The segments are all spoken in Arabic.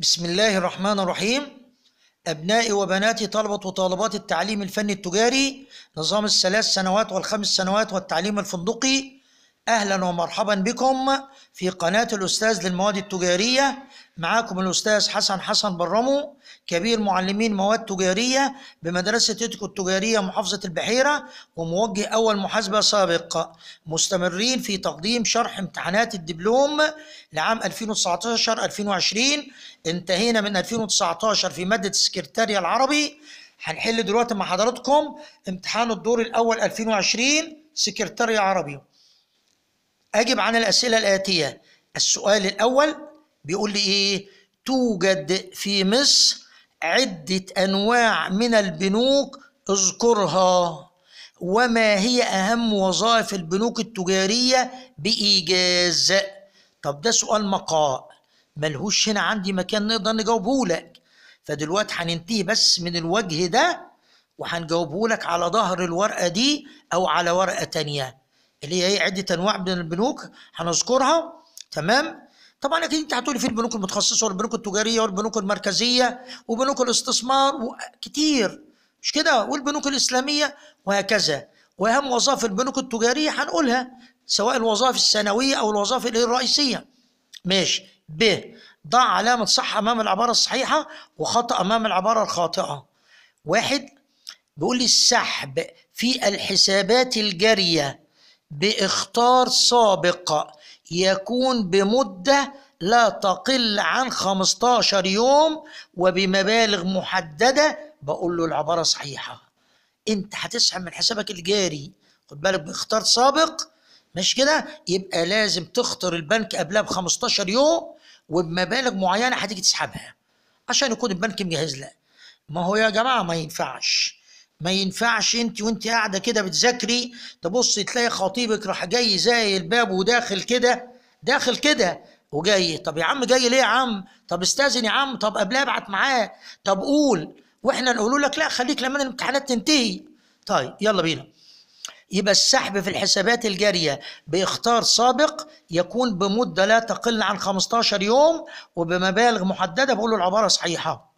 بسم الله الرحمن الرحيم. أبنائي وبناتي طلبة وطالبات التعليم الفني التجاري نظام الثلاث سنوات والخمس سنوات والتعليم الفندقي أهلا ومرحبا بكم في قناة الأستاذ للمواد التجارية. معاكم الأستاذ حسن حسن برمو كبير معلمين مواد تجارية بمدرسة إتكو التجارية محافظة البحيرة وموجه أول محاسبة سابق. مستمرين في تقديم شرح امتحانات الدبلوم لعام 2019-2020 انتهينا من 2019 في مادة السكرتارية العربي. هنحل دلوقتي مع حضراتكم امتحان الدور الأول 2020 سكرتارية عربي. أجب عن الأسئلة الآتية. السؤال الأول بيقول لي إيه؟ توجد في مصر عدة أنواع من البنوك اذكرها. وما هي أهم وظائف البنوك التجارية بإيجاز؟ طب ده سؤال مقال ملهوش هنا عندي مكان نقدر نجاوبه لك. فدلوقتي هننتهي بس من الوجه ده وهنجاوبه لك على ظهر الورقة دي أو على ورقة تانية. اللي هي عدة أنواع من البنوك هنذكرها. تمام؟ طبعا أكيد أنت هتقولي في البنوك المتخصصة والبنوك التجارية والبنوك المركزية وبنوك الاستثمار كتير. مش كده؟ والبنوك الإسلامية وهكذا. وأهم وظائف البنوك التجارية هنقولها سواء الوظائف الثانوية أو الوظائف الرئيسية. ماشي. ب. ضع علامة صح أمام العبارة الصحيحة وخطأ أمام العبارة الخاطئة. واحد بيقول لي السحب في الحسابات الجارية. باختار سابق يكون بمدة لا تقل عن 15 يوم وبمبالغ محددة. بقول له العبارة صحيحة. أنت هتسحب من حسابك الجاري. خد بالك باختار سابق. مش كده؟ يبقى لازم تختار البنك قبلها ب 15 يوم وبمبالغ معينة هتيجي تسحبها عشان يكون البنك مجهز لها ما هو يا جماعة ما ينفعش. ما ينفعش انت وانت قاعدة كده بتذاكري تبص تلاقي خطيبك راح جاي زي الباب وداخل كده داخل كده وجاي. طب يا عم جاي ليه يا عم؟ طب استأذن يا عم طب قبلها ابعت معاه. طب قول. وإحنا نقول لك لا خليك لما الامتحانات تنتهي. طيب يلا بينا. يبقى السحب في الحسابات الجارية باختار سابق يكون بمدة لا تقل عن 15 يوم وبمبالغ محددة بقول له العبارة صحيحة.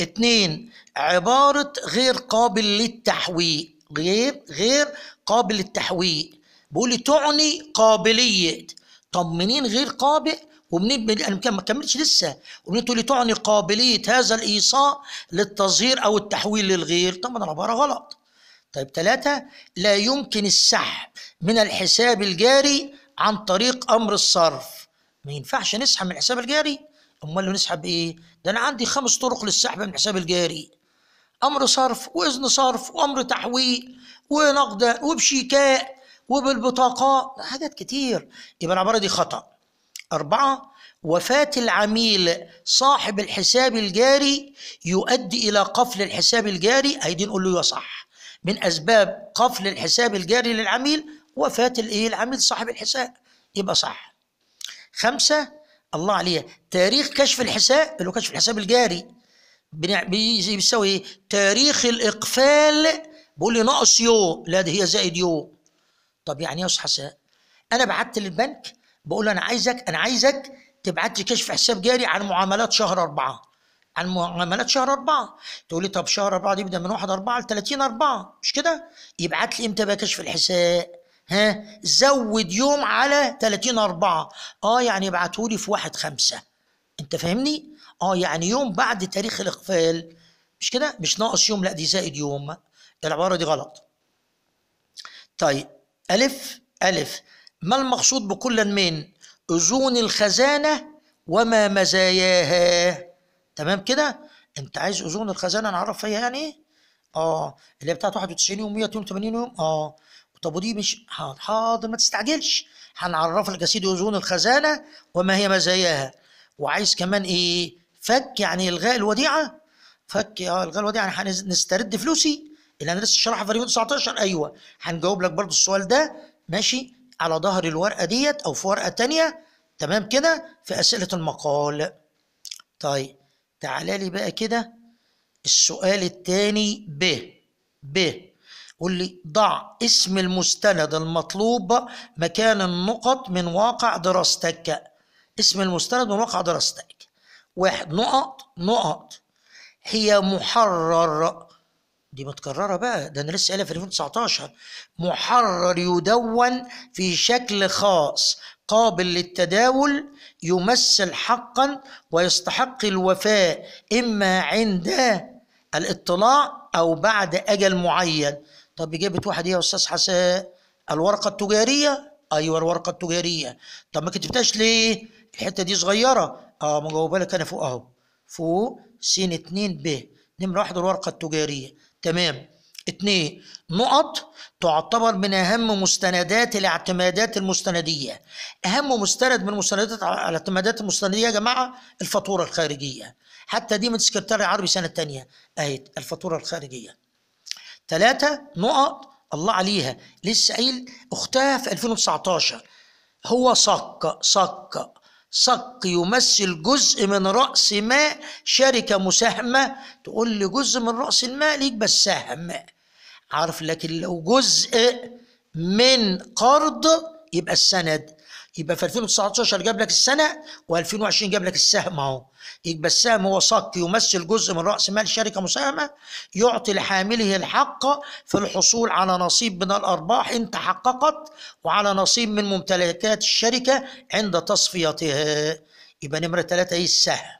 اتنين عبارة غير قابل للتحويل غير غير قابل للتحويل. بيقول لي تعني قابلية. طب منين غير قابل؟ ومنين؟ أنا ما كملتش لسه. ومنين تقول لي تعني قابلية هذا الإيصاء للتصغير أو التحويل للغير؟ طبعا العبارة غلط. طيب ثلاثة لا يمكن السحب من الحساب الجاري عن طريق أمر الصرف. ما ينفعش نسحب من الحساب الجاري. أمال نسحب إيه؟ ده أنا عندي خمس طرق للسحب من الحساب الجاري. أمر صرف وإذن صرف وأمر تحويل ونقدا وبشيكاء وبالبطاقات. حاجات كتير. يبقى العباره دي خطأ. أربعة وفاة العميل صاحب الحساب الجاري يؤدي إلى قفل الحساب الجاري. هيدي نقول له صح. من أسباب قفل الحساب الجاري للعميل وفاة الايه العميل صاحب الحساب. يبقى صح. خمسة الله عليه. تاريخ كشف الحساب اللي هو كشف الحساب الجاري. بيساوي إيه؟ تاريخ الإقفال. بيقول لي ناقص يوم لا دي هي زائد يوم طب يعني إيه حسن؟ أنا بعت للبنك بقول له أنا عايزك أنا عايزك تبعت لي كشف حساب جاري عن معاملات شهر أربعة. عن معاملات شهر أربعة. تقول لي طب شهر أربعة دي يبدأ من 1 أربعة ل 30 أربعة. مش كده؟ يبعت لي إمتى بقى كشف الحساب؟ ها زود يوم على 30 أربعة. آه يعني ابعته لي في واحد خمسة. أنت فاهمني؟ آه يعني يوم بعد تاريخ الإقفال. مش كده؟ مش ناقص يوم لا دي زائد يوم. العبارة دي غلط. طيب ألف ألف. ما المقصود بكل من أذون الخزانة وما مزاياها. تمام كده؟ أنت عايز أذون الخزانة نعرف فيها يعني إيه؟ آه اللي هي بتاعت 91 يوم 100 يوم 80 يوم. آه. طب ودي مش حاضر. حاضر ما تستعجلش. هنعرف لك يا سيدي أذون الخزانة وما هي مزاياها. وعايز كمان إيه؟ فك يعني إلغاء الوديعة. فك آه إلغاء الوديعة. يعني هنسترد فلوسي. اللي أنا لسه شرحها في 2019 أيوه. هنجاوب لك برضو السؤال ده. ماشي؟ على ظهر الورقة ديت أو في ورقة تانية. تمام كده؟ في أسئلة المقال. طيب. تعالى لي بقى كده. السؤال الثاني ب. ب. قول لي ضع اسم المستند المطلوب مكان النقط من واقع دراستك. اسم المستند من واقع دراستك. واحد نقط نقط. هي محرر. دي متكررة بقى ده أنا لسه قايلها في 2019 محرر يدون في شكل خاص قابل للتداول يمثل حقا ويستحق الوفاء إما عند الاطلاع أو بعد أجل معين. طب اجابه واحد إيه يا أستاذ حساء الورقة التجارية؟ أيوه الورقة التجارية. طب ما كتبتهاش ليه؟ الحتة دي صغيرة. آه مجاوبه لك أنا فوق أهو. فوق س 2 ب. نمرة واحد الورقة التجارية. تمام. اتنين نقط تعتبر من أهم مستندات الاعتمادات المستندية. أهم مستند من مستندات الاعتمادات المستندية يا جماعة الفاتورة الخارجية. حتى دي من سكرتاري عربي سنة تانية. اهي الفاتورة الخارجية. ثلاثة نقط الله عليها. لسه قايل أختها في 2019 هو صك صك صك يمثل جزء من رأس مال شركة مساهمة. تقول لي جزء من رأس المال يبقى السهم عارف لكن لو جزء من قرض يبقى السند. يبقى في 2019 جاب لك السنة و2020 جاب لك السهم أهو. يبقى السهم هو صك يمثل جزء من رأس مال شركة مساهمة يعطي لحامله الحق في الحصول على نصيب من الأرباح إن تحققت وعلى نصيب من ممتلكات الشركة عند تصفيتها. يبقى نمرة ثلاثة هي السهم.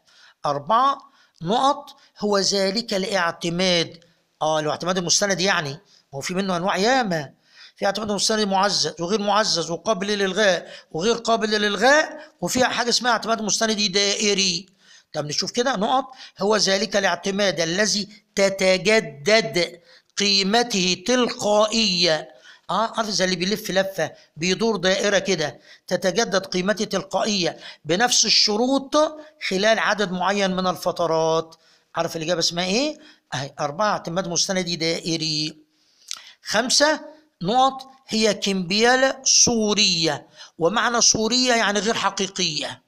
أربعة نقط هو ذلك الاعتماد. آه الاعتماد المستند يعني هو في منه أنواع ياما. في اعتماد مستند معزز وغير معزز وقابل للإلغاء وغير قابل للإلغاء وفيها حاجة اسمها اعتماد مستند دائري طب نشوف كده نقط. هو ذلك الاعتماد الذي تتجدد قيمته تلقائية. آه عارف زي اللي بيلف لفة بيدور دائرة كده. تتجدد قيمته تلقائية بنفس الشروط خلال عدد معين من الفترات. عارف الإجابة اسمها إيه؟ أهي أربعة اعتماد مستندي دائري خمسة نقط هي كمبيالة صورية ومعنى صورية يعني غير حقيقية.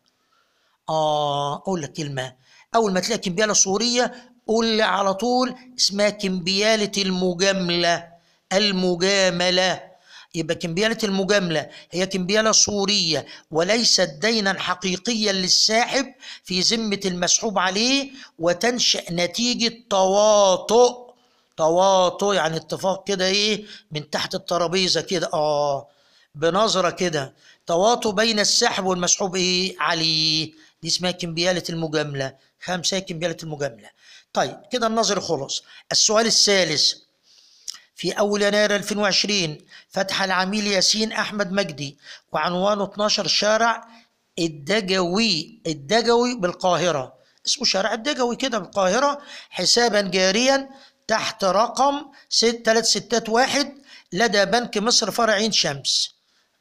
آه أقول لك كلمة. أول ما تلاقي كمبيالة صورية قول لي على طول اسمها كمبيالة المجاملة. المجاملة. يبقى كمبيالة المجاملة هي كمبيالة صورية وليست دينا حقيقيا للساحب في ذمة المسحوب عليه وتنشأ نتيجة تواطؤ تواطؤ يعني اتفاق كده إيه من تحت الترابيزة كده. آه بنظرة كده. تواطؤ بين الساحب والمسحوب إيه؟ عليه. دي اسمها كمبيالة المجاملة. خمسة كمبيالة المجاملة. طيب كده النظر خلص السؤال الثالث. في أول يناير 2020 فتح العميل ياسين أحمد مجدي وعنوانه 12 شارع الدجوي الدجوي بالقاهرة. اسمه شارع الدجوي كده بالقاهرة حسابا جاريا تحت رقم ست تلات ستات واحد لدى بنك مصر فرع عين شمس.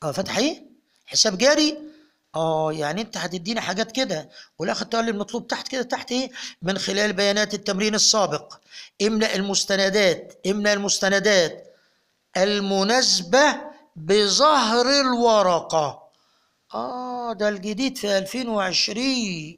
آه فتح إيه؟ حساب جاري؟ آه يعني انت هتدينا حاجات كده. والاخر تقول لي المطلوب تحت كده تحت إيه؟ من خلال بيانات التمرين السابق. املأ المستندات املأ المستندات المناسبة بظهر الورقة. آه ده الجديد في 2020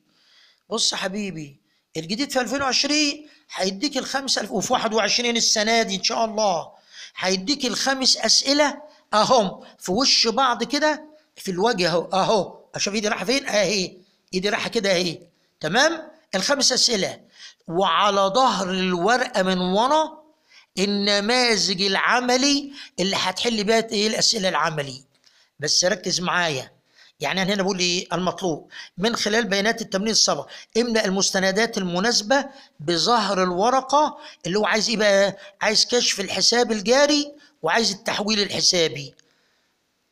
بص حبيبي الجديد في 2020 هيديك الخمس ألف وفي 21 السنة دي إن شاء الله. هيديك الخمس أسئلة أهم في وش بعض كده في الوجه أهو أهو. أشوف إيدي رايحة فين؟ أهي إيدي رايحة كده أهي. تمام؟ الخمس أسئلة. وعلى ظهر الورقة من ورا النماذج العملي اللي هتحل بيها إيه الأسئلة العملي. بس ركز معايا. يعني أنا هنا بقول إيه؟ المطلوب. من خلال بيانات التمرين السابق املأ المستندات المناسبة بظهر الورقة اللي هو عايز إيه بقى عايز كشف الحساب الجاري وعايز التحويل الحسابي.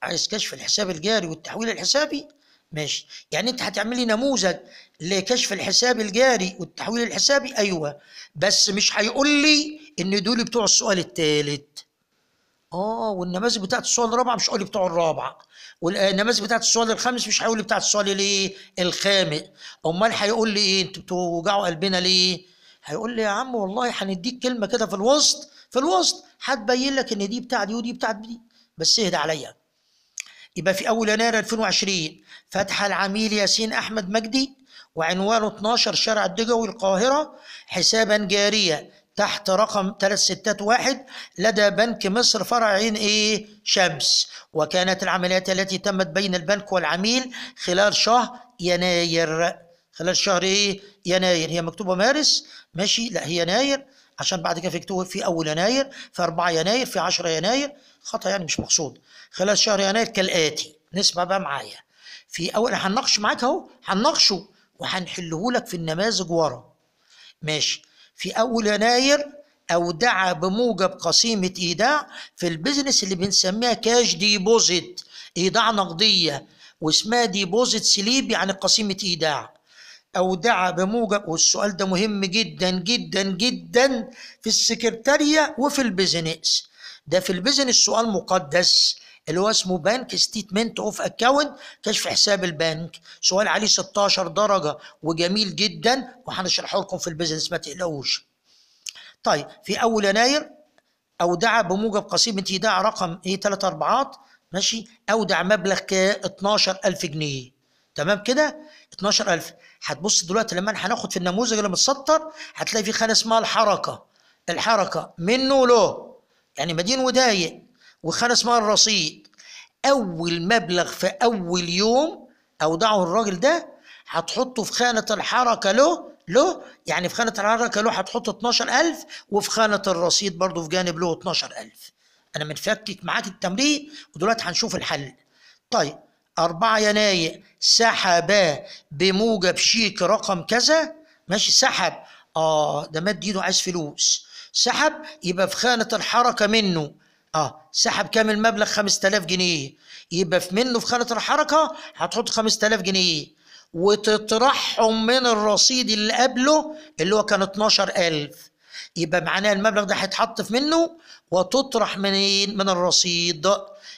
عايز كشف الحساب الجاري والتحويل الحسابي؟ ماشي. يعني أنت هتعمل لي نموذج لكشف الحساب الجاري والتحويل الحسابي؟ أيوه. بس مش هيقول لي إن دول بتوع السؤال الثالث آه والنماذج بتاعت السؤال الرابع مش هقول بتوع الرابع والنماذج بتاعت السؤال الخامس مش هيقول لي بتاعت السؤال الايه الخامس أمال هيقول لي إيه؟ أنتوا بتوجعوا قلبنا ليه؟ هيقول لي يا عم والله هنديك كلمة كده في الوسط في الوسط هتبين لك إن دي بتاعت دي ودي بتاعت دي. بس اهدى عليا. يبقى في أول يناير 2020 فتح العميل ياسين أحمد مجدي وعنوانه 12 شارع الدجوي القاهرة حسابا جاريا تحت رقم 361 لدى بنك مصر فرع عين إيه شمس. وكانت العمليات التي تمت بين البنك والعميل خلال شهر يناير. خلال شهر إيه يناير. هي مكتوبة مارس ماشي؟ لا هي يناير. عشان بعد كده يكتبوا في أول يناير في 4 يناير في 10 يناير. خطأ يعني مش مقصود. خلال شهر يناير كالآتي. نسمع بقى معايا. في أول هنناقش معاك أهو هنناقشه وهنحله لك في النماذج ورا. ماشي. في أول يناير اودع بموجب قسيمة إيداع في ال business اللي بنسميها cash deposit إيداع نقدية واسمها deposit slip يعني قسيمة إيداع. اودع بموجب والسؤال ده مهم جدا جدا جدا في السكرتارية وفي ال business ده في ال business سؤال مقدس. اللي هو اسمه bank statement of account كشف حساب البنك. سؤال عليه 16 درجة وجميل جدا وهنشرحه لكم في ال business ما تقلقوش. طيب في أول يناير اودع بموجب قسيمه ايداع رقم إيه 3 أربعات؟ ماشي. اودع مبلغ ك 12000 جنيه. تمام كده؟ 12000 هتبص دلوقتي لما هناخد في النموذج اللي متسطر هتلاقي في خانة اسمها الحركة. الحركة منه له. يعني مدين ودايق. وخانه اسمها الرصيد أول مبلغ في أول يوم اودعه الراجل ده هتحطه في خانة الحركة له له يعني في خانة الحركة له هتحط 12000 وفي خانة الرصيد برضه في جانب له 12000 أنا بنفكك معاك التمرين ودلوقتي هنشوف الحل. طيب 4 يناير سحب بموجب شيك رقم كذا. ماشي سحب. آه ده مد إيده عايز فلوس. سحب يبقى في خانة الحركة منه. آه سحب كام المبلغ 5000 جنيه. يبقى في منه في خانة الحركة هتحط 5000 جنيه. وتطرحهم من الرصيد اللي قبله اللي هو كان 12000 يبقى معناه المبلغ ده هيتحط في منه وتطرح من من الرصيد.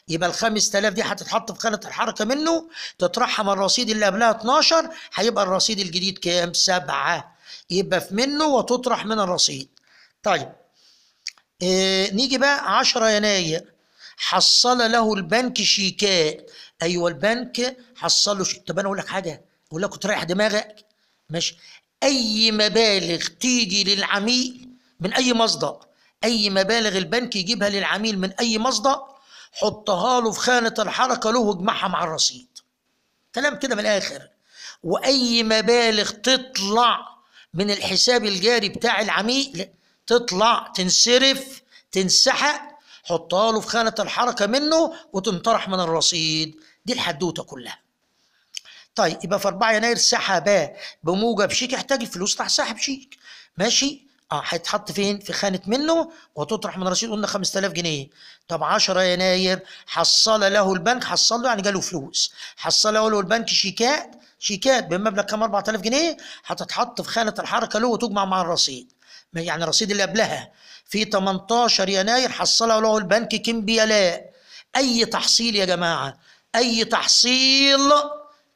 يبقى ال 5000 دي هتتحط في خانة الحركة منه تطرحها من الرصيد اللي قبلها 12 هيبقى الرصيد الجديد كام؟ سبعة. يبقى في منه وتطرح من الرصيد. طيب إيه نيجي بقى 10 يناير. حصل له البنك شيكات أيوه البنك حصل له طب أنا أقول لك حاجة. أقول لك تريح دماغك. ماشي. أي مبالغ تيجي للعميل من أي مصدر. أي مبالغ البنك يجيبها للعميل من أي مصدر حطها له في خانة الحركة له واجمعها مع الرصيد. كلام كده من الآخر. وأي مبالغ تطلع من الحساب الجاري بتاع العميل تطلع تنصرف تنسحق حطها له في خانة الحركة منه وتنطرح من الرصيد. دي الحدوتة كلها. طيب يبقى في 4 يناير سحب بموجب شيك يحتاج الفلوس راح سحب شيك. ماشي؟ آه هيتحط فين؟ في خانة منه وتطرح من رصيد قلنا 5000 جنيه. طب 10 يناير حصل له البنك حصل له يعني جاله فلوس. حصل له البنك شيكات شيكات بمبلغ كام؟ 4000 جنيه. هتتحط في خانة الحركة له وتجمع مع الرصيد. يعني الرصيد اللي قبلها. في 18 يناير حصل له البنك كمبيالاء أي تحصيل يا جماعة؟ أي تحصيل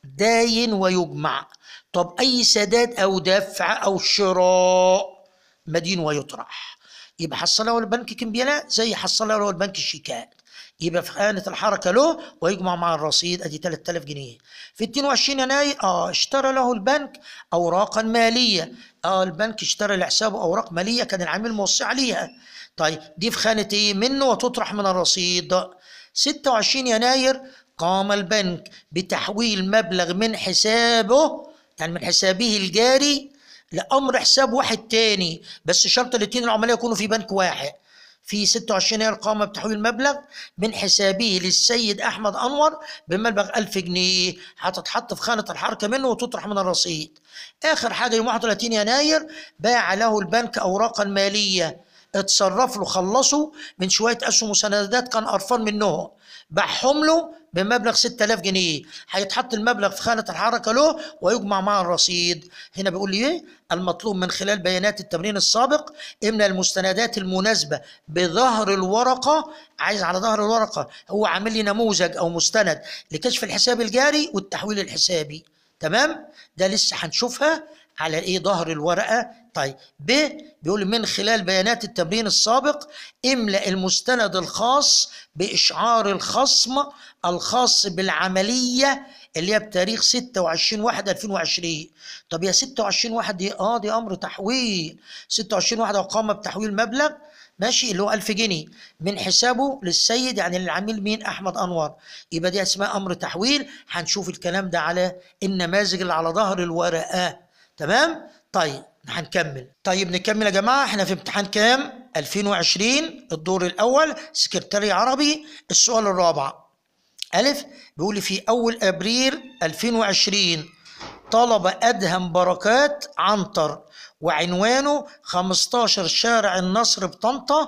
داين ويجمع. طب أي سداد أو دفع أو شراء مدين ويطرح. يبقى حصله البنك كمبيالاء زي حصله له البنك الشيكات. يبقى في خانة الحركة له ويجمع مع الرصيد. أدي 3000 جنيه. في 22 يناير آه اشترى له البنك اوراقا مالية. آه البنك اشترى لحسابه أوراق مالية كان العميل موصي عليها. طيب دي في خانة إيه؟ منه وتطرح من الرصيد. 26 يناير قام البنك بتحويل مبلغ من حسابه يعني من حسابه الجاري لأمر حساب واحد تاني. بس شرط الاثنين العملية يكونوا في بنك واحد. في 26 يناير قام بتحويل مبلغ من حسابه للسيد أحمد أنور بمبلغ 1000 جنيه. هتتحط في خانة الحركة منه وتطرح من الرصيد. آخر حاجة يوم 31 يناير باع له البنك اوراقا مالية. اتصرف له خلصوا من شوية اسهم وسندات كان قرفان منهم. باعهم له بمبلغ 6000 جنيه. هيتحط المبلغ في خانة الحركة له ويجمع مع الرصيد. هنا بيقول لي إيه؟ المطلوب من خلال بيانات التمرين السابق املى المستندات المناسبة بظهر الورقة عايز على ظهر الورقة هو عامل لي نموذج أو مستند لكشف الحساب الجاري والتحويل الحسابي. تمام؟ ده لسه هنشوفها. على إيه؟ ظهر الورقة. طيب. ب بيقول من خلال بيانات التمرين السابق املأ المستند الخاص بإشعار الخصم الخاص بالعملية اللي هي بتاريخ 26 1 2020 طب يا 26 1 دي آه دي أمر تحويل. 26 1 قام بتحويل مبلغ ماشي اللي هو 1000 جنيه. من حسابه للسيد يعني للعميل مين؟ أحمد أنور. يبقى دي اسمها أمر تحويل. هنشوف الكلام ده على النماذج اللي على ظهر الورقة. تمام؟ طيب هنكمل. طيب نكمل يا جماعة. إحنا في امتحان كام؟ 2020 الدور الأول سكرتاري عربي. السؤال الرابع. ألف بيقول لي في أول أبريل 2020 طلب أدهم بركات عنتر وعنوانه 15 شارع النصر بطنطا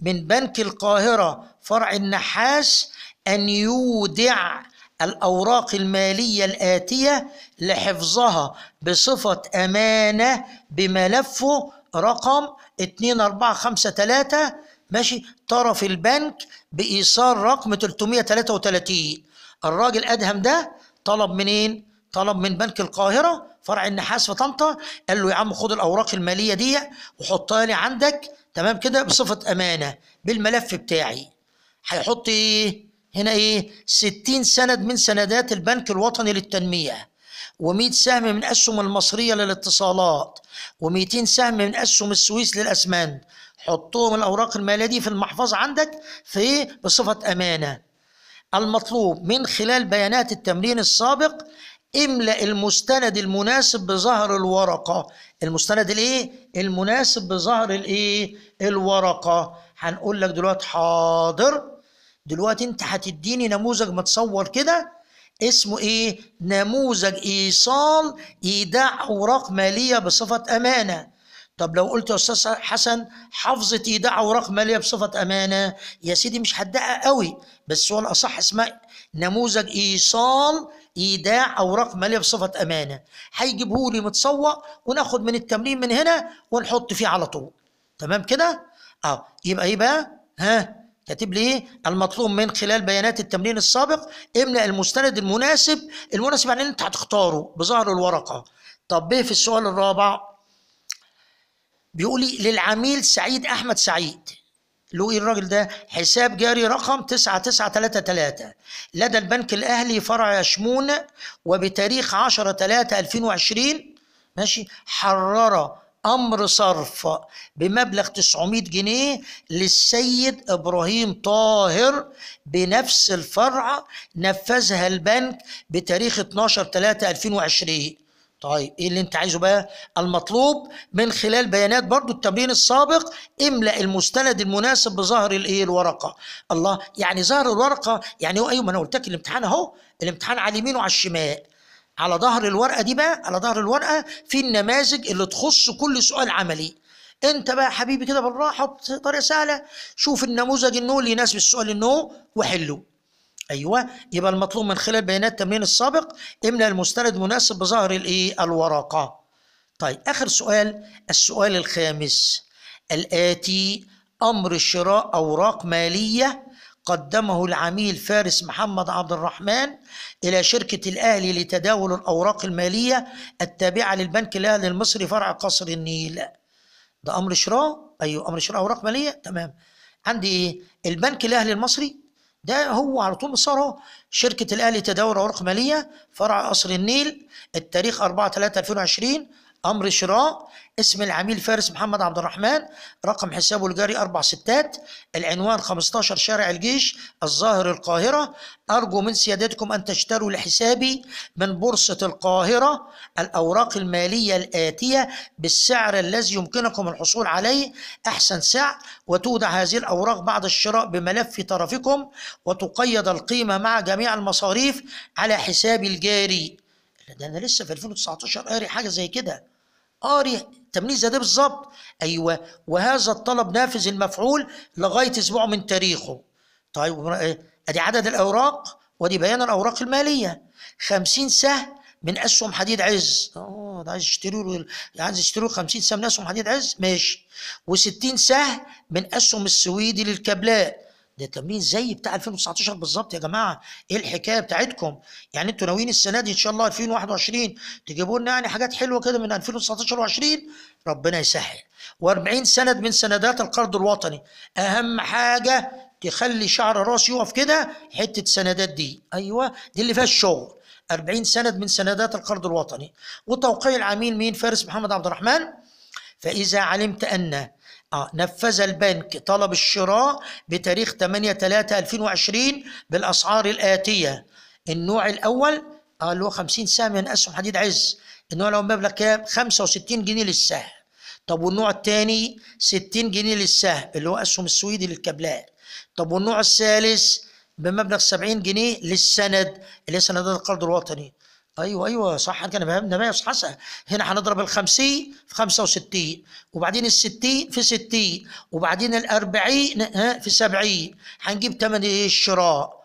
من بنك القاهرة فرع النحاس أن يودع الأوراق المالية الآتية لحفظها بصفة أمانة بملفه رقم 2453 ماشي طرف البنك بإيصال رقم 333 الراجل أدهم ده طلب منين؟ طلب من بنك القاهرة فرع النحاس في طنطا قال له يا عم خد الأوراق المالية دي وحطها لي عندك تمام كده بصفة أمانة بالملف بتاعي هيحط إيه؟ هنا إيه؟ 60 سند من سندات البنك الوطني للتنمية و100 سهم من أسهم المصرية للاتصالات و200 سهم من أسهم السويس للأسمنت. حطهم الأوراق المالية دي في المحفظة عندك في بصفة أمانة. المطلوب من خلال بيانات التمرين السابق املأ المستند المناسب بظهر الورقة. المستند الإيه؟ المناسب بظهر الإيه؟ الورقة. هنقول لك دلوقتي حاضر. دلوقتي انت هتديني نموذج متصور كده اسمه إيه؟ نموذج ايصال ايداع اوراق مالية بصفة أمانة. طب لو قلت يا أستاذ حسن حفظة ايداع اوراق مالية بصفة أمانة؟ يا سيدي مش هتدقق قوي بس هو الأصح اسمها نموذج ايصال ايداع اوراق مالية بصفة أمانة. هيجيبه لي متصور وناخد من التمرين من هنا ونحط فيه على طول. تمام كده؟ آه يبقى إيه بقى؟ ها؟ كاتب لي إيه المطلوب من خلال بيانات التمرين السابق املأ المستند المناسب المناسب يعني انت هتختاره بظهر الورقة. طب ب في السؤال الرابع بيقول لي للعميل سعيد أحمد سعيد. له إيه الراجل ده؟ حساب جاري رقم 9933 لدى البنك الأهلي فرع يشمون وبتاريخ 10 3 2020 ماشي. حرر أمر صرف بمبلغ 900 جنيه للسيد إبراهيم طاهر بنفس الفرع نفذها البنك بتاريخ 12 3 2020 طيب إيه اللي أنت عايزه بقى؟ المطلوب من خلال بيانات برضو التمرين السابق املأ المستند المناسب بظهر الايه الورقة. الله يعني ظهر الورقة يعني هو أيوه ما أنا قلت لك الامتحان أهو الامتحان على اليمين وعلى الشمال. على ظهر الورقة دي بقى على ظهر الورقة في النماذج اللي تخص كل سؤال عملي. انت بقى حبيبي كده بالراحة بطريقه سهله شوف النموذج النو اللي يناسب السؤال النو وحله. أيوه يبقى المطلوب من خلال بيانات التمرين السابق املأ المستند مناسب بظهر الإيه؟ الورقة. طيب آخر سؤال السؤال الخامس. الآتي أمر شراء أوراق مالية قدمه العميل فارس محمد عبد الرحمن إلى شركة الأهلي لتداول الأوراق المالية التابعة للبنك الأهلي المصري فرع قصر النيل. ده أمر شراء؟ أيوه أمر شراء أوراق مالية. تمام. عندي إيه؟ البنك الأهلي المصري. ده هو على طول صار شركة الأهلي تداول أوراق مالية فرع قصر النيل. التاريخ 4 3 2020 أمر شراء. اسم العميل فارس محمد عبد الرحمن. رقم حسابه الجاري أربع ستات. العنوان 15 شارع الجيش الظاهر القاهرة. أرجو من سيادتكم أن تشتروا لحسابي من بورصة القاهرة الأوراق المالية الآتية بالسعر الذي يمكنكم الحصول عليه. أحسن سعر. وتودع هذه الأوراق بعد الشراء بملف طرفكم وتقيد القيمة مع جميع المصاريف على حسابي الجاري. ده أنا لسه في 2019 قاري حاجة زي كده. قاري زي ده بالظبط أيوه. وهذا الطلب نافذ المفعول لغاية أسبوع من تاريخه. طيب ادي عدد الأوراق ودي بيان الأوراق المالية. 50 سهم من أسهم حديد عز. آه ده عايز يشتروا له عايز يشتروا 50 سهم من أسهم حديد عز؟ ماشي. و60 سهم من أسهم السويدي للكابلات ده تمرين زي بتاع 2019 بالظبط يا جماعة. إيه الحكاية بتاعتكم؟ يعني أنتوا ناويين السنة دي إن شاء الله 2021 تجيبوا لنا يعني حاجات حلوة كده من 2019 و20 ربنا يسهل. و40 سند من سندات القرض الوطني. أهم حاجة تخلي شعر راس يقف كده حتة السندات دي. أيوه دي اللي فيها الشغل. 40 سند من سندات القرض الوطني. وتوقيع العميل مين؟ فارس محمد عبد الرحمن. فإذا علمت أن آه نفذ البنك طلب الشراء بتاريخ 8 3 2020 بالأسعار الآتية. النوع الأول آه اللي هو 50 سهم من أسهم حديد عز. النوع الأول مبلغ كام؟ 65 جنيه للسهم. طب والنوع الثاني 60 جنيه للسهم اللي هو أسهم السويدي للكابلات. طب والنوع الثالث؟ بمبلغ 70 جنيه للسند اللي هي سندات القرض الوطني. أيوه أيوه صح. كان فهمنا أستاذ حسن هنا هنضرب ال 50 في 65 وبعدين ال 60 في 60 وبعدين ال 40 ها في 70 هنجيب ثمن الشراء.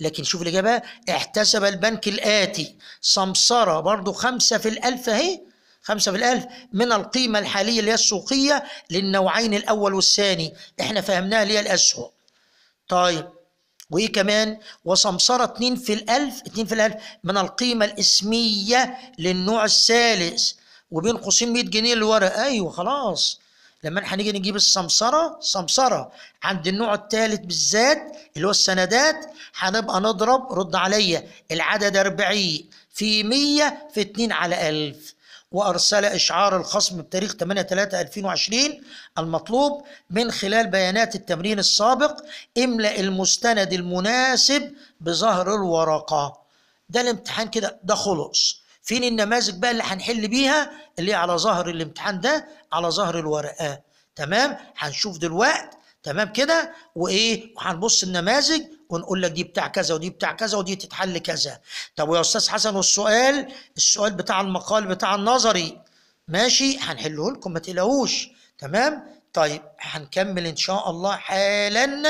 لكن شوف الإجابة. احتسب البنك الآتي. سمسرة برضو خمسة في الألف أهي. خمسة في الألف. من القيمة الحالية اللي هي السوقية للنوعين الأول والثاني. إحنا فهمناها اللي هي الأسهم. طيب. وايه كمان وسمسرة 2 في الألف 2 في الألف من القيمة الإسمية للنوع الثالث. وبين قوسين 100 جنيه لورا أيوه خلاص. لما إحنا هنيجي نجيب السمسرة سمسرة عند النوع الثالث بالذات اللي هو السندات هنبقى نضرب رد عليا العدد 40 في 100 في 2 على 1000 وأرسل إشعار الخصم بتاريخ 8 3 2020 المطلوب من خلال بيانات التمرين السابق املأ المستند المناسب بظهر الورقة. ده الامتحان كده ده خلص. فين النماذج بقى اللي هنحل بيها؟ اللي على ظهر الامتحان ده على ظهر الورقة. تمام؟ هنشوف دلوقتي تمام كده؟ وإيه؟ وهنبص النماذج ونقول لك دي بتاع كذا ودي بتاع كذا ودي تتحل كذا. طب ويا أستاذ حسن والسؤال السؤال بتاع المقال بتاع النظري. ماشي؟ هنحله لكم ما تقلقوش. تمام؟ طيب هنكمل إن شاء الله حالا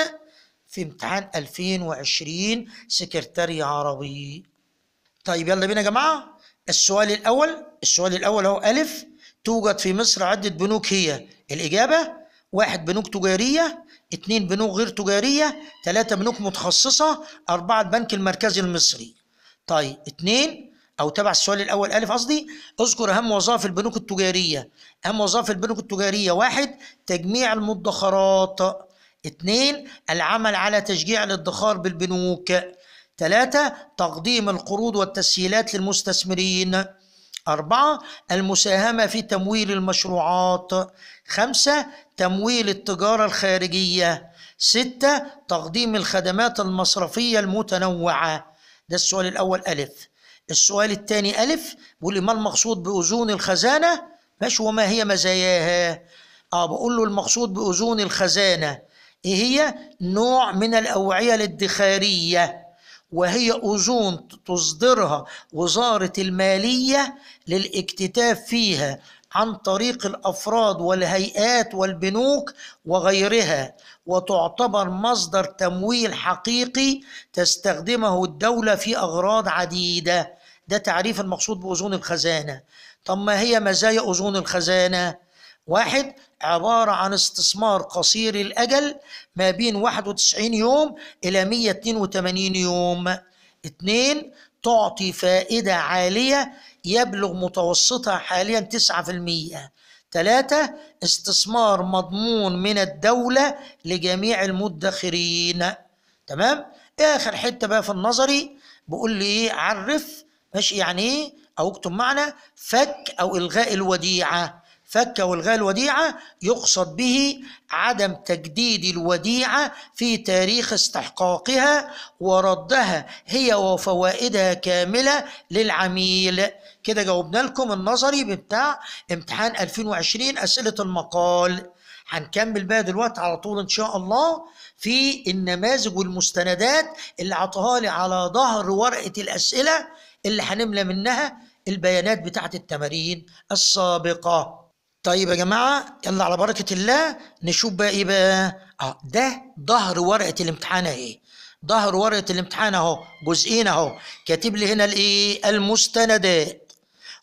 في امتحان 2020 سكرتاري عربي. طيب يلا بينا يا جماعة. السؤال الأول السؤال الأول هو ألف توجد في مصر عدة بنوك هي. الإجابة واحد بنوك تجارية اثنين بنوك غير تجارية ثلاثة بنوك متخصصة أربعة البنك المركزي المصري. طيب اثنين أو تبع السؤال الأول ألف قصدي. اذكر أهم وظائف البنوك التجارية. أهم وظائف البنوك التجارية واحد تجميع المدخرات. اثنين العمل على تشجيع الادخار بالبنوك. ثلاثة تقديم القروض والتسهيلات للمستثمرين. أربعة المساهمة في تمويل المشروعات. خمسة تمويل التجارة الخارجية. ستة تقديم الخدمات المصرفية المتنوعة. ده السؤال الأول ألف. السؤال الثاني ألف. بيقول لي ما المقصود بأذون الخزانة؟ ماشي وما هي مزاياها؟ آه بقول له المقصود بأذون الخزانة. إيه هي؟ نوع من الأوعية الادخارية. وهي أذون تصدرها وزارة المالية للاكتتاب فيها عن طريق الأفراد والهيئات والبنوك وغيرها وتعتبر مصدر تمويل حقيقي تستخدمه الدولة في أغراض عديدة. ده تعريف المقصود بأذون الخزانة. طب ما هي مزايا أذون الخزانة؟ واحد عبارة عن استثمار قصير الأجل ما بين 91 يوم إلى 182 يوم. اثنين تعطي فائدة عالية يبلغ متوسطها حاليا 9% ثلاثة استثمار مضمون من الدولة لجميع المدخرين. تمام؟ آخر حتة بقى في النظري بقول لي إيه؟ عرف ماشي يعني إيه؟ أو اكتب معنا فك أو إلغاء الوديعة. فك والغاء الوديعة يقصد به عدم تجديد الوديعة في تاريخ استحقاقها وردها هي وفوائدها كاملة للعميل. كده جاوبنا لكم النظري بتاع امتحان 2020 أسئلة المقال. هنكمل بقى دلوقتي على طول إن شاء الله في النماذج والمستندات اللي عطاها لي على ظهر ورقة الأسئلة اللي هنملى منها البيانات بتاعت التمارين السابقة. طيب يا جماعة يلا على بركة الله نشوف بقى إيه بقى؟ آه ده ظهر ورقة الامتحان أهي. ظهر ورقة الامتحان أهو جزئين أهو. كاتب لي هنا الإيه؟ المستندات.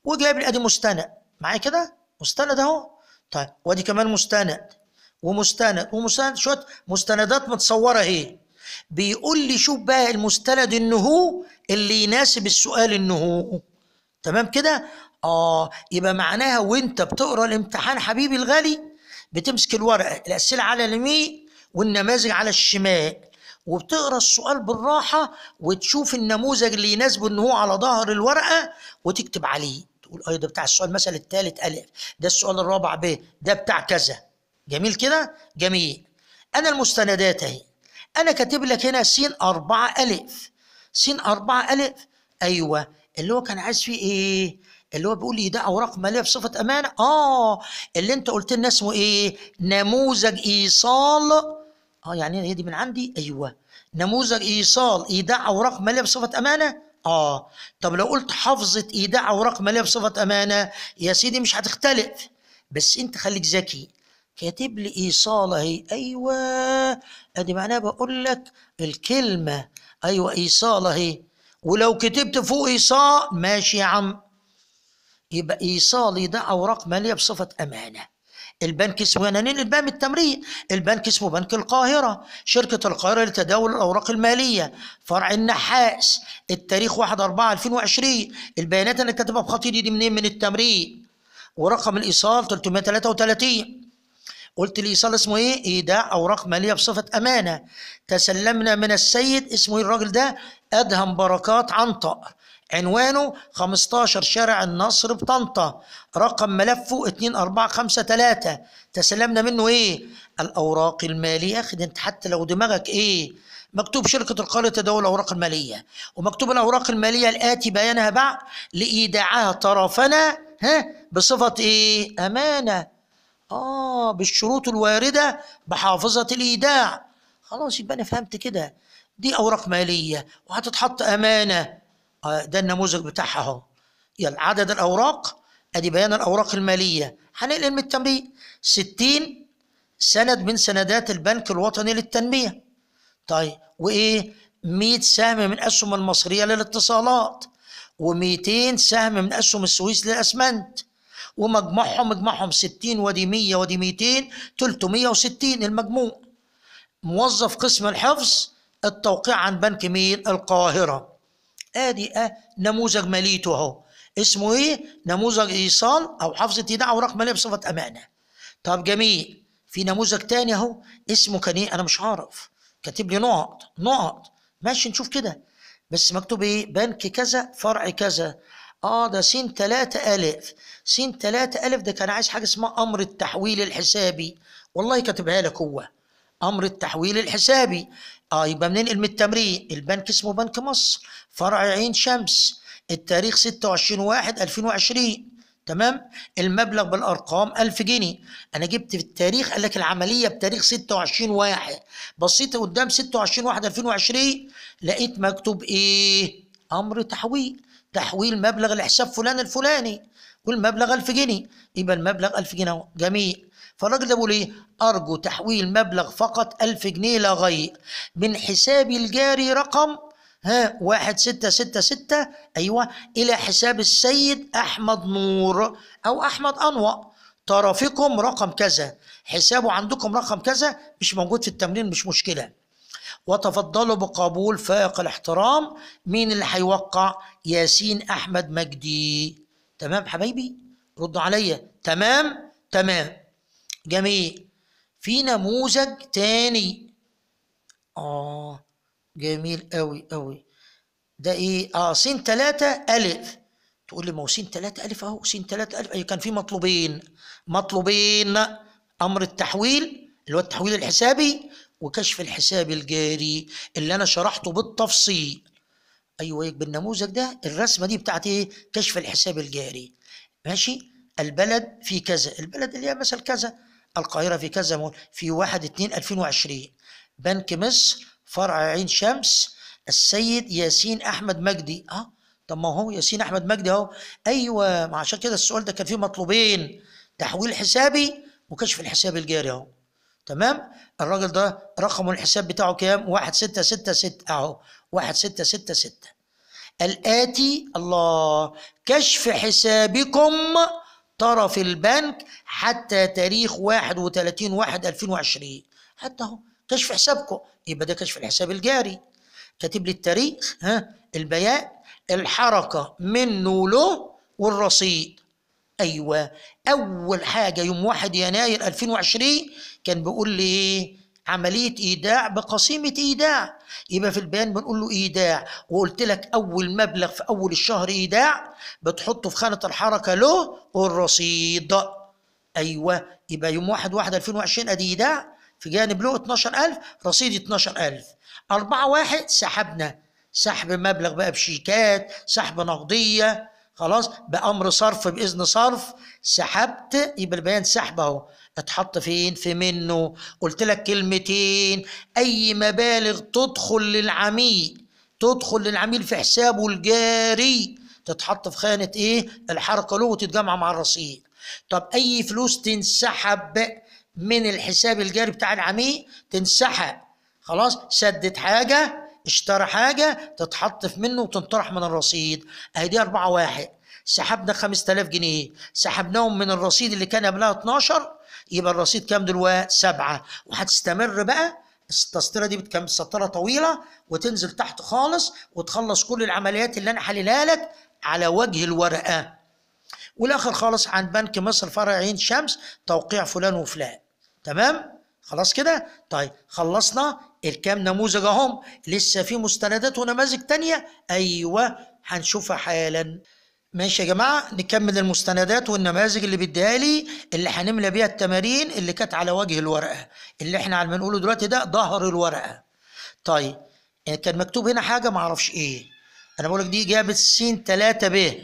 وجايب لي أدي مستند. معايا كده؟ مستند أهو. طيب وأدي كمان مستند. ومستند ومستند شوية مستندات متصورة أهي. بيقول لي شوف بقى المستند النهو اللي يناسب السؤال النهو تمام كده؟ آه يبقى معناها وأنت بتقرأ الامتحان حبيبي الغالي بتمسك الورقة الأسئلة على اليمين والنماذج على الشمال وبتقرأ السؤال بالراحة وتشوف النموذج اللي يناسبه إن هو على ظهر الورقة وتكتب عليه تقول آه ده بتاع السؤال مثلا الثالث ألف ده السؤال الرابع ب ده بتاع كذا. جميل كده؟ جميل. أنا المستندات أهي. أنا كاتب لك هنا س 4 ألف. س 4 ألف. أيوه. اللي هو كان عايز فيه إيه؟ اللي هو بيقول لي ده أوراق مالية بصفه أمانة. آه اللي أنت قلت لنا اسمه إيه؟ نموذج إيصال. آه يعني هي دي من عندي؟ أيوه. نموذج إيصال إيداع أوراق مالية بصفة أمانة؟ آه. طب لو قلت حفظة إيداع أوراق مالية بصفة أمانة يا سيدي مش هتختلف. بس أنت خليك ذكي. كاتب لي إيصال أهي. أيوه. أدي معناها بقول لك الكلمة. أيوه إيصال أهي. ولو كتبت فوق ايصال ماشي يا عم. يبقى ايصالي ده اوراق ماليه بصفة أمانة. البنك اسمه بقى من التمرين. البنك اسمه بنك القاهرة شركة القاهرة لتداول الأوراق المالية. فرع النحاس التاريخ 1 4 2020 البيانات أنا كاتبها بخطي دي منين؟ من التمرين. ورقم الإيصال 333 قلت الإيصال اسمه إيه؟ ايداع اوراق ماليه بصفة أمانة. تسلمنا من السيد اسمه إيه الراجل ده؟ أدهم بركات عنطر عنوانه 15 شارع النصر بطنطا رقم ملفه 2453 تسلمنا منه إيه؟ الأوراق المالية. اخد أنت حتى لو دماغك إيه؟ مكتوب شركة القاهرة تداول الأوراق المالية. ومكتوب الأوراق المالية الآتي بيانها بعد لإيداعها طرفنا ها؟ بصفة إيه؟ أمانة. آه بالشروط الواردة بحافظة الإيداع. خلاص يبقى أنا فهمت كده. دي أوراق مالية. وهتتحط أمانة. ده النموذج بتاعها اهو. يلا عدد الأوراق. أدي بيان الأوراق المالية. هنقل من التمرين 60 سند من سندات البنك الوطني للتنميه طيب وإيه؟ 100 سهم من أسهم المصرية للاتصالات. و200 سهم من أسهم السويس للأسمنت. ومجموعهم مجموعهم 60 ودي 100 ودي 200 360 المجموع. موظف قسم الحفظ التوقيع عن بنك مين القاهرة. ادي آه نموذج ماليته اهو اسمه إيه؟ نموذج إيصال أو حفظه ايداع أوراق مالية بصفة أمانة. طب جميل. في نموذج تاني أهو اسمه كان إيه؟ أنا مش عارف. كاتب لي نقط نقط. ماشي نشوف كده. بس مكتوب إيه؟ بنك كذا فرع كذا. آه ده س 3 ألف. س 3 ألف ده كان عايز حاجة اسمها أمر التحويل الحسابي. والله كاتبها لك هو. أمر التحويل الحسابي. آه يبقى بننقل من التمرين؟ البنك اسمه بنك مصر. فرع عين شمس. التاريخ 26 1 2020 تمام؟ المبلغ بالأرقام 1000 جنيه. أنا جبت في التاريخ قال لك العملية بتاريخ 26 1 بصيت قدام 26 1 2020 لقيت مكتوب إيه؟ أمر تحويل. تحويل مبلغ لحساب فلان الفلاني. والمبلغ 1000 جنيه. يبقى المبلغ 1000 جنيه أهو. جميل. فالراجل ده بيقول إيه؟ أرجو تحويل مبلغ فقط 1000 جنيه لا غير. من حسابي الجاري رقم ها واحد ستة ستة ستة أيوة إلى حساب السيد أحمد نور أو أحمد أنور. طرفكم رقم كذا حسابه عندكم رقم كذا مش موجود في التمرين مش مشكلة. وتفضلوا بقبول فائق الاحترام مين اللي هيوقع؟ ياسين أحمد مجدي. تمام حبايبي؟ ردوا عليا. تمام؟ تمام. جميل. في نموذج تاني. آه جميل قوي قوي ده إيه؟ آه س 3 ألف. تقول لي ما هو س 3 ألف أهو س 3 ألف. اي كان في مطلوبين. مطلوبين أمر التحويل اللي هو التحويل الحسابي وكشف الحساب الجاري اللي أنا شرحته بالتفصيل. أيوه بالنموذج ده الرسمة دي بتاعت إيه؟ كشف الحساب الجاري. ماشي؟ البلد في كذا. البلد اللي هي مثل كذا. القاهرة في كذا في 1 2 2020 بنك مصر فرع عين شمس السيد ياسين أحمد مجدي. آه طب ما هو ياسين أحمد مجدي أهو. أيوه ما عشان كده السؤال ده كان فيه مطلوبين. تحويل حسابي وكشف الحساب الجاري أهو. تمام؟ الراجل ده رقم الحساب بتاعه كام؟ 1666 أهو. 1666 الآتي الله كشف حسابكم طرف البنك حتى تاريخ 31 1 2020 حتى أهو كشف حسابكم. يبقى ده كشف الحساب الجاري. كاتب لي التاريخ ها البيان الحركة منه له والرصيد. أيوه أول حاجة يوم 1 يناير 2020 كان بيقول لي إيه؟ عملية إيداع بقسيمة إيداع. يبقى في البيان بنقول له إيداع. وقلت لك أول مبلغ في أول الشهر إيداع بتحطه في خانة الحركة له والرصيد. أيوه يبقى يوم 1 1 2020 أدي إيداع. في جانب له 12000 رصيد 12000 4 1 سحبنا. سحب مبلغ بقى بشيكات سحب نقدية. خلاص بأمر صرف بإذن صرف سحبت يبقى البيان سحب أهو. اتحط فين؟ في منه. قلت لك كلمتين. أي مبالغ تدخل للعميل تدخل للعميل في حسابه الجاري. تتحط في خانة إيه؟ الحركة له وتتجمع مع الرصيد. طب أي فلوس تنسحب من الحساب الجاري بتاع العميل؟ تنسحب. خلاص سدد حاجة اشترى حاجة تتحط في منه وتنطرح من الرصيد. أهي دي أربعة واحد. سحبنا 5000 جنيه. سحبناهم من الرصيد اللي كان قبلها 12 يبقى الرصيد كام دلوقتي؟ سبعة وهتستمر بقى التسطيرة دي بتكمل سطرة طويلة وتنزل تحت خالص وتخلص كل العمليات اللي أنا حللها لك على وجه الورقة والآخر خالص عن بنك مصر فرع عين شمس توقيع فلان وفلان تمام؟ خلاص كده؟ طيب خلصنا الكام نموذج اهم لسه في مستندات ونماذج تانية أيوه هنشوفها حالا ماشي يا جماعة نكمل المستندات والنماذج اللي بيديها لي اللي هنملى بيها التمارين اللي كانت على وجه الورقة. اللي إحنا عم بنقوله دلوقتي ده ظهر الورقة. طيب كان مكتوب هنا حاجة ما أعرفش إيه. أنا بقول لك دي إجابة س 3 ب.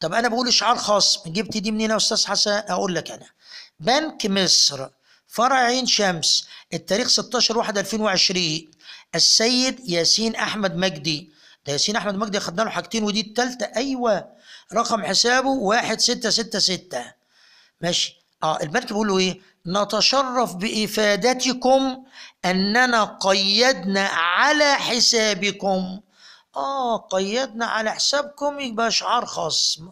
طب أنا بقول إشعار خاص. جبت دي منين يا أستاذ حسن؟ أقول لك أنا. بنك مصر فرع عين شمس التاريخ 16 1 2020 السيد ياسين أحمد مجدي. ده ياسين أحمد مجدي خدنا له حاجتين ودي الثالثه أيوه. رقم حسابه 1666 ماشي. آه البنك بيقول له إيه؟ نتشرف بإفادتكم أننا قيدنا على حسابكم. آه قيدنا على حسابكم يبقى اشعار خصم.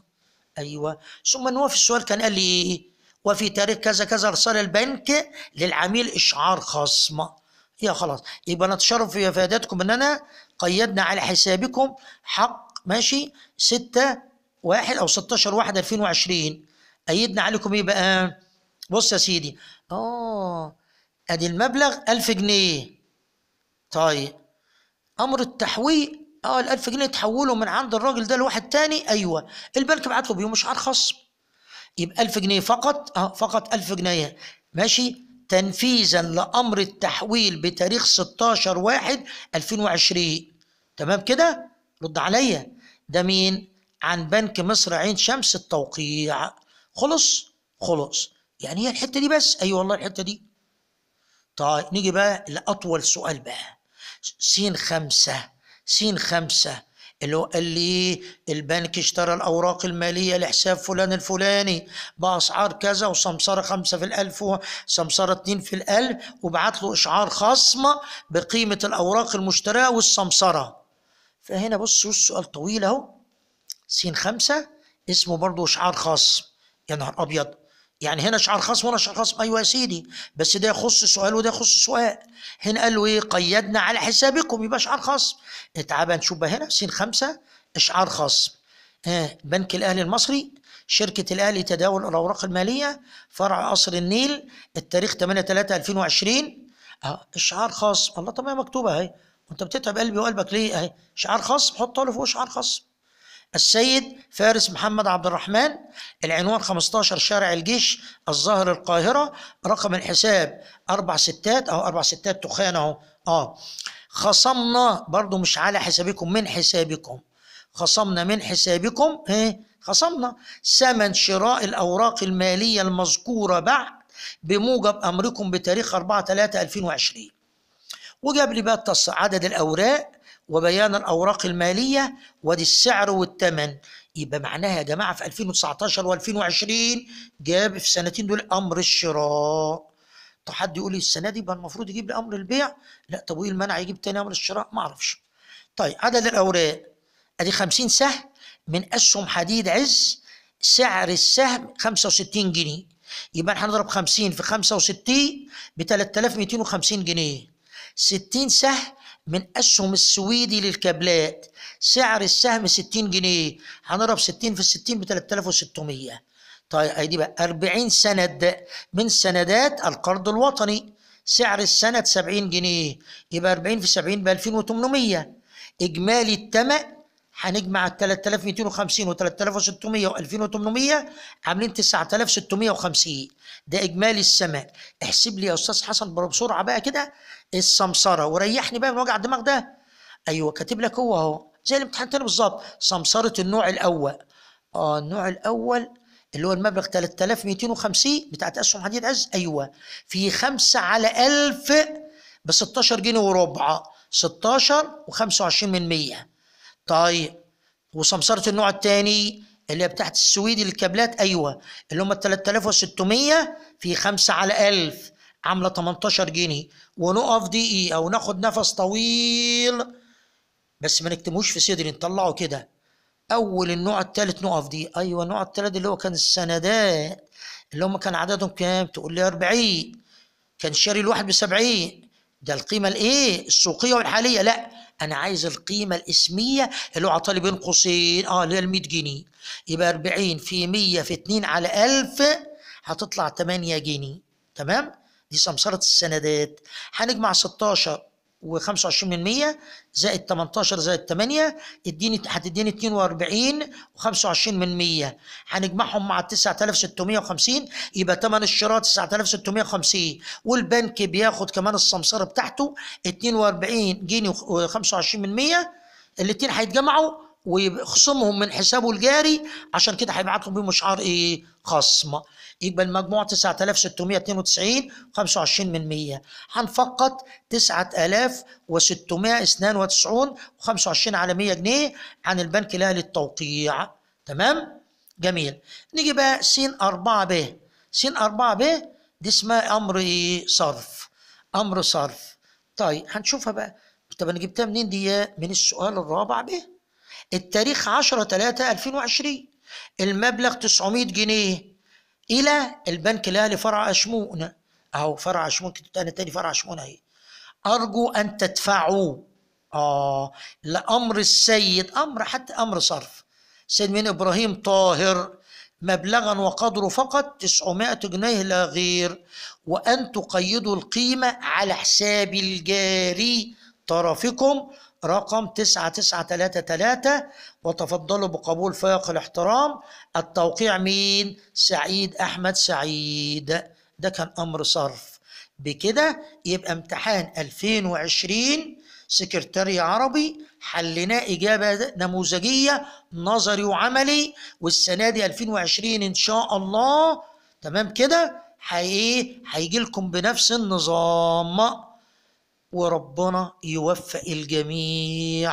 أيوه. ثم هو في السؤال كان قال لي إيه؟ وفي تاريخ كذا كذا ارسل البنك للعميل اشعار خصم. يا خلاص. يبقى نتشرف في افادتكم أننا قيدنا على حسابكم حق ماشي 6 واحد أو 16 واحد 2020 أيدنا عليكم إيه بقى؟ بص يا سيدي. آه أدي المبلغ 1000 جنيه. طيب. أمر التحويل آه ال 1000 جنيه تحولوا من عند الراجل ده لواحد تاني؟ أيوه. البنك بعت له بيهم اشعار خصم يبقى 1000 جنيه فقط آه فقط 1000 جنيه. ماشي. تنفيذا لأمر التحويل بتاريخ 16 1 2020 تمام كده؟ رد عليا. ده مين؟ عن بنك مصر عين شمس التوقيع. خلص خلص. يعني هي الحتة دي بس؟ اي أيوة والله الحتة دي. طيب نيجي بقى لأطول سؤال بقى. سين خمسة سين خمسة اللي هو قال لي البنك اشترى الأوراق المالية لحساب فلان الفلاني بأسعار كذا وسمسرة خمسة في الألف وسمسرة اتنين في الألف وبعت له إشعار خصم بقيمة الأوراق المشتراه والسمسرة. فهنا بصوا السؤال طويل أهو. سين خمسة اسمه برضه إشعار خصم يا نهار أبيض. يعني هنا شعار خصم وهنا شعار خصم أيوه يا سيدي. بس ده يخص سؤال وده يخص سؤال هنا قال له إيه؟ قيدنا على حسابكم. يبقى شعار خصم تعالى نشوف بقى هنا. سين خمسة اشعار خصم آه بنك الأهلي المصري شركة الأهلي تداول الأوراق المالية فرع قصر النيل التاريخ 8 3 2020 آه اشعار خاص. الله طب مكتوبة أهي. وأنت بتتعب قلبي وقلبك ليه؟ أهي. اشعار خاص. حطه له فوق اشعار خاص. السيد فارس محمد عبد الرحمن العنوان 15 شارع الجيش الظاهر القاهرة رقم الحساب أربع ستات أو أربع ستات تخان أهو. آه. خصمنا برضو مش على حسابكم من حسابكم. خصمنا من حسابكم إيه؟ خصمنا. ثمن شراء الأوراق المالية المذكورة بعد بموجب أمركم بتاريخ 4 3 2020 وجاب لي بقى عدد الأوراق وبيان الأوراق المالية ودي السعر والثمن يبقى معناها يا جماعة في 2019 و2020 جاب في السنتين دول أمر الشراء. طب حد يقول لي السنة دي يبقى المفروض يجيب لي أمر البيع؟ لا طب وإيه المنع يجيب تاني أمر الشراء؟ ما أعرفش. طيب عدد الأوراق. أدي 50 سهم من أسهم حديد عز سعر السهم 65 جنيه. يبقى هنضرب 50 في 65 ب 3250 جنيه. 60 سهم من أسهم السويدي للكابلات. سعر السهم 60 جنيه هنضرب 60 في 60 ب 3600 طيب ادي بقى 40 سند من سندات القرض الوطني. سعر السند 70 جنيه يبقى 40 في 70 ب 2800 إجمالي الثمن هنجمع ال 3250 و 3600 و 2800 عاملين 9650 ده إجمالي السماء احسب لي يا أستاذ حسن بسرعة بقى كده السمسرة. وريحني بقى من وجع الدماغ ده. أيوه كاتب لك هو أهو. زي الامتحان تاني بالظبط. سمسرة النوع الأول. آه النوع الأول اللي هو المبلغ 3250 بتاعت اسهم حديد عز. أيوه. في 5 على 1000 ب 16 جنيه وربع. 16 و25 من 100 طيب وسمسرة النوع الثاني اللي هي بتاعت السويدي الكابلات. أيوه. اللي هم 3600 في 5 على 1000 عاملة 18 جنيه ونقف دقيقة وناخد نفس طويل. بس ما نكتموش في صدري نطلعه كده. أول النوع الثالث نقف دي أيوه النوع الثالث اللي هو كان السندات اللي هم كان عددهم كام؟ تقول لي 40 كان شاري الواحد ب 70 ده القيمة الإيه؟ السوقية والحالية. لا أنا عايز القيمة الإسمية اللي هو عطالي بين قوسين. آه اللي هي ال 100 جنيه. يبقى 40 في 100 في 2 على 1000 هتطلع 8 جنيه. تمام؟ دي سمسرة السندات. هنجمع 16 و25 من 100 زائد 18 زائد 8 اديني هتديني 42 و25 من 100 هنجمعهم مع 9650 يبقى ثمن الشراء 9650 والبنك بياخد كمان السمسرة بتاعته 42 جنيه و25 من 100 الاثنين هيتجمعوا ويخصمهم من حسابه الجاري عشان كده هيبعت لهم بيهم اشعار إيه؟ خصم. يبقى المجموع 9692 25 من 100 هنفقط 9692 و25 على 100 جنيه عن البنك الأهلي التوقيع. تمام؟ جميل. نيجي بقى س 4 ب. س 4 ب دي اسمها أمر إيه؟ صرف. أمر صرف. طيب هنشوفها بقى. طب أنا جبتها منين دي من السؤال الرابع ب. التاريخ 10 3 2020 المبلغ 900 جنيه. إلى البنك الاهلي فرع اشمون أهو فرع اشمون كتبت أنا تاني فرع اشمون أهي. أرجو أن تدفعوا. آه لأمر السيد أمر حتى أمر صرف. سيد من إبراهيم طاهر مبلغا وقدره فقط 900 جنيه لا غير. وأن تقيدوا القيمة على حساب الجاري طرفكم. رقم 9933 وتفضلوا بقبول فائق الاحترام. التوقيع مين؟ سعيد أحمد سعيد. ده كان أمر صرف. بكده يبقى امتحان 2020 سكرتاري عربي حليناه إجابة نموذجية نظري وعملي والسنة دي 2020 إن شاء الله. تمام كده؟ هي هيجي لكم بنفس النظام. وربنا يوفق الجميع.